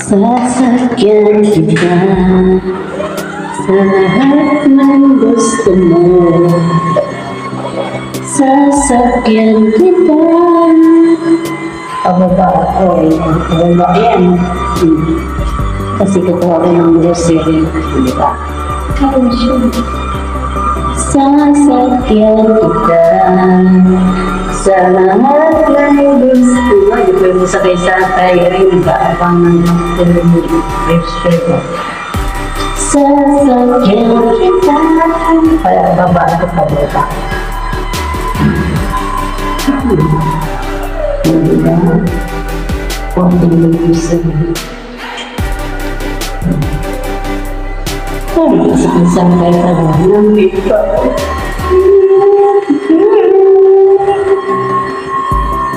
Sasakyan kita Sa lahat ng gusto mo Sasakyan kita Pababa ako eh. Pababa yan. Hmm. Kasi kukuha ko ng grocery. Di ba? Sasakyan kita sa lahat ng gusto mo. Di ba yung sakay sa tayo rin ba? Abang ng Sasakyan kita Para baba ako pababa. Di ba? Konting lusin. Oh, sakay-sakay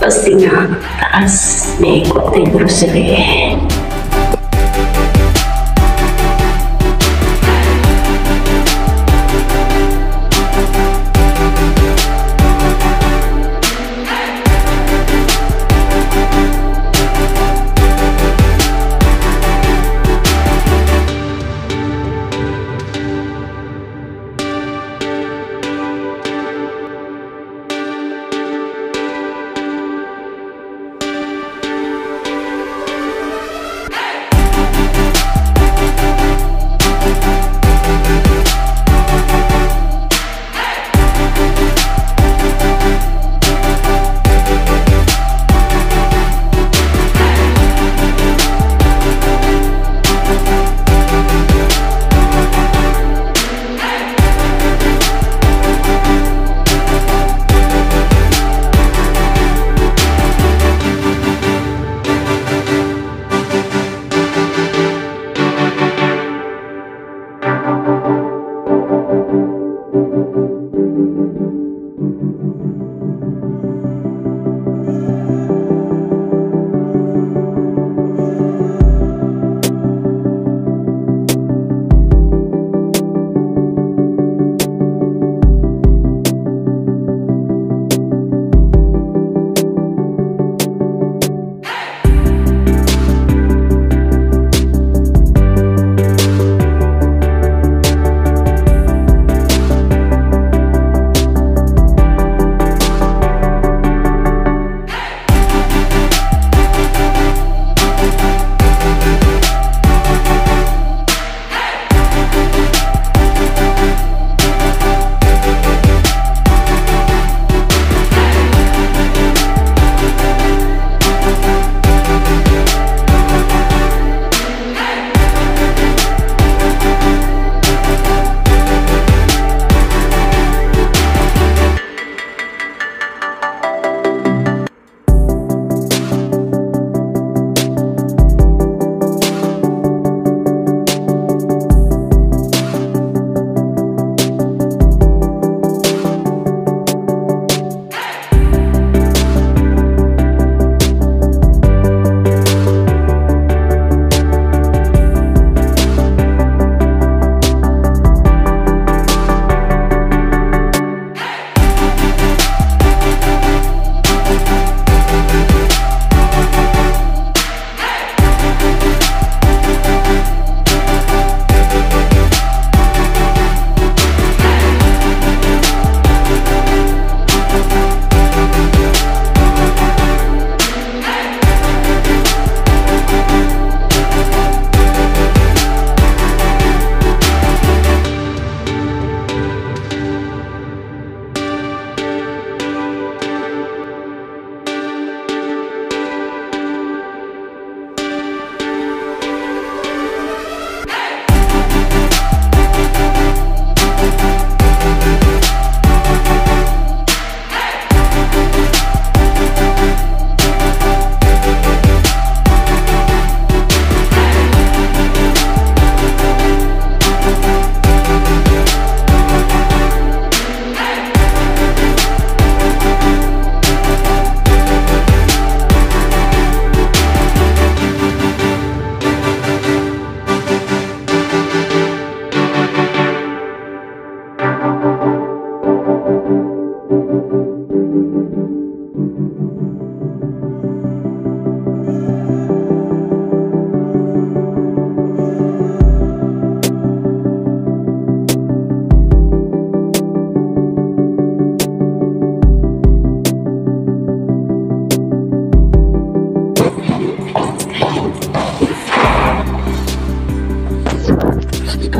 Pasti Pastinya taas may ikot tayo sa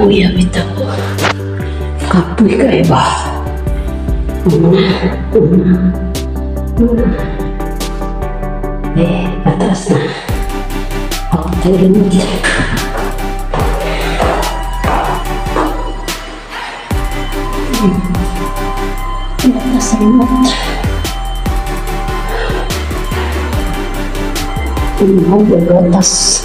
うやめた方がかっこいいかえばうんうんうんねえ渡さん本当に見てるか Ternyata semut Ini mau berbatas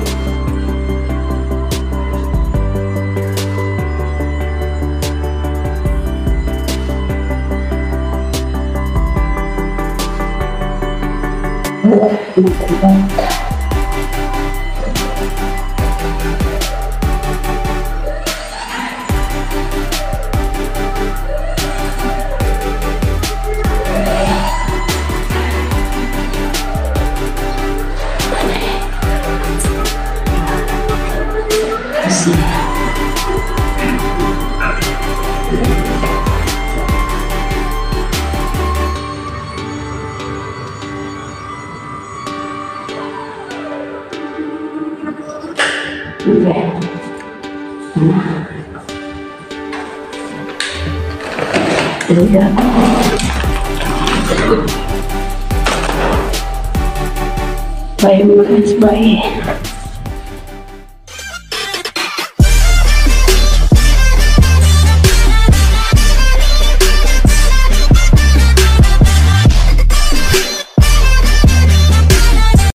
을 알고 있습니다. vui vẻ. Tới đó bay bay bay